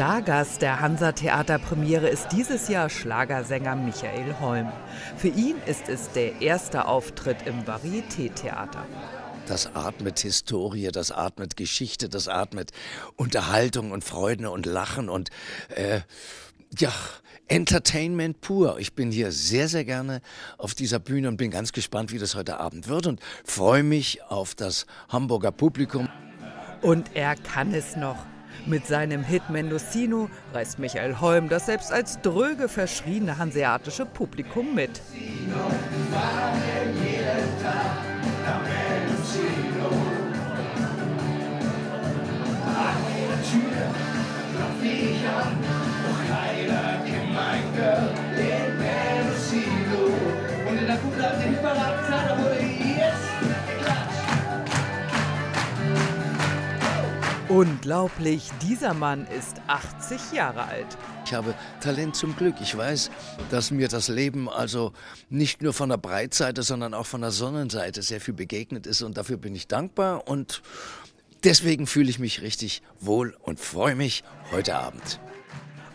Stargast der Hansa Theaterpremiere ist dieses Jahr Schlagersänger Michael Holm. Für ihn ist es der erste Auftritt im Varieté-Theater. Das atmet Historie, das atmet Geschichte, das atmet Unterhaltung und Freuden und Lachen und äh, ja, Entertainment pur. Ich bin hier sehr, sehr gerne auf dieser Bühne und bin ganz gespannt, wie das heute Abend wird und freue mich auf das Hamburger Publikum. Und er kann es noch. Mit seinem Hit Mendocino reißt Michael Holm das selbst als dröge verschriene hanseatische Publikum mit. Und Unglaublich, dieser Mann ist 80 Jahre alt. Ich habe Talent zum Glück. Ich weiß, dass mir das Leben also nicht nur von der Breitseite, sondern auch von der Sonnenseite sehr viel begegnet ist und dafür bin ich dankbar und deswegen fühle ich mich richtig wohl und freue mich heute Abend.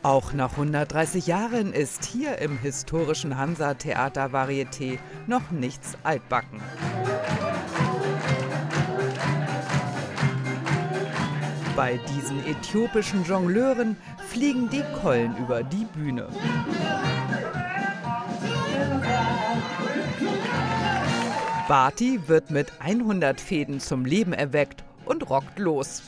Auch nach 130 Jahren ist hier im historischen Hansa Theater Varieté noch nichts altbacken. Bei diesen äthiopischen Jongleuren fliegen die Keulen über die Bühne. Barty wird mit 100 Fäden zum Leben erweckt und rockt los.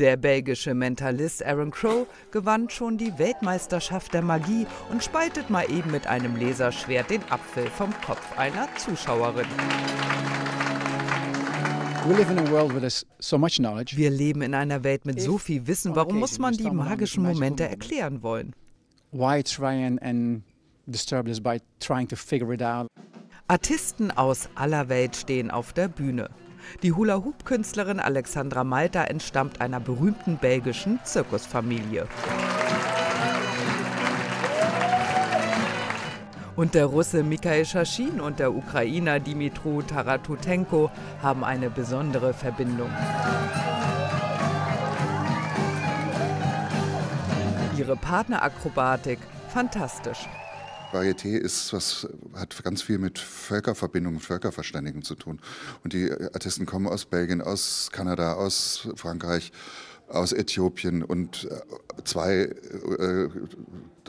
Der belgische Mentalist Aaron Crow gewann schon die Weltmeisterschaft der Magie und spaltet mal eben mit einem Laserschwert den Apfel vom Kopf einer Zuschauerin. Wir leben in einer Welt mit so viel Wissen. Warum muss man die magischen Momente erklären wollen? Artisten aus aller Welt stehen auf der Bühne. Die Hula-Hoop-Künstlerin Alexandra Malta entstammt einer berühmten belgischen Zirkusfamilie. Und der Russe Mikhail Schaschin und der Ukrainer Dimitru Taratutenko haben eine besondere Verbindung. Ihre Partnerakrobatik fantastisch. Varieté ist was, hat ganz viel mit Völkerverbindung, Völkerverständigung zu tun. Und die Artisten kommen aus Belgien, aus Kanada, aus Frankreich, aus Äthiopien und äh, zwei äh,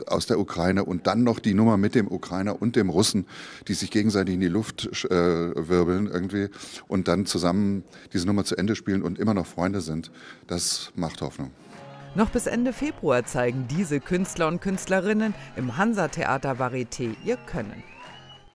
aus der Ukraine und dann noch die Nummer mit dem Ukrainer und dem Russen, die sich gegenseitig in die Luft äh, wirbeln irgendwie und dann zusammen diese Nummer zu Ende spielen und immer noch Freunde sind. Das macht Hoffnung. Noch bis Ende Februar zeigen diese Künstler und Künstlerinnen im Hansa Theater Varieté ihr Können.